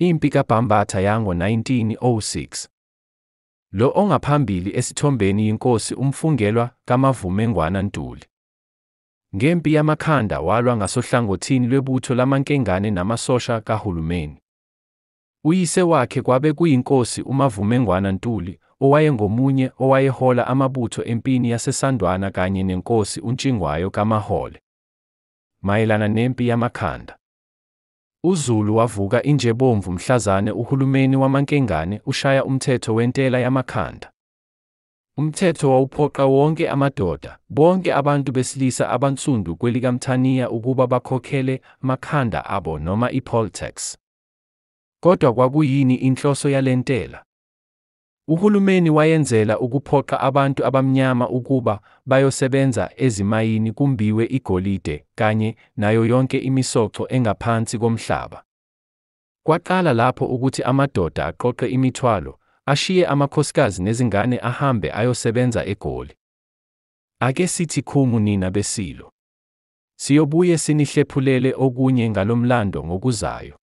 Impi kaBhambatha yango-1906 Lo ongaphambili esithombeni yinkosi umfungelwa kaMavumengwana Ntuli. Ngempi yamakhanda walwa ngasohlangothini lwebutho lamankengane namasosha kahulumeni. Uyise wakhe kwabe kuyinkosi uMavumengwana Ntuli, owayengomunye owayehola amabutho empini yaseSandwana kanye nenkosi uNtshingwayo kaMahole. Mayelana nempi yamakhanda. uZulu wavuka injebomvu mhlazane uhulumeni wamankengane ushaya umthetho wentela yamakhanda. Umthetho wawuphoqa wonke amadoda, bonke abantu besilisa abansundu kwelikaMthaniya ukuba bakhokhele amakhanda abo noma i-poll tax. Kodwa kwakuyini inhloso yalentela? Uhulumeni wayenzela ukuphoqa abantu abamnyama ukuba bayosebenza ezimayini kumbiwe igolide kanye nayo yonke imisoco engaphansi komhlaba. Kwaqala lapho ukuthi amadoda aqoqe imithwalo, ashiye amakhosikazi nezingane ahambe ayosebenza eGoli. Ake sithi khungu nina besilo. Siyobuye sinihlephulele okunye ngalomlando ngokuzayo.